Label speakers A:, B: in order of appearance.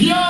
A: Yo!